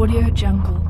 Audio Jungle.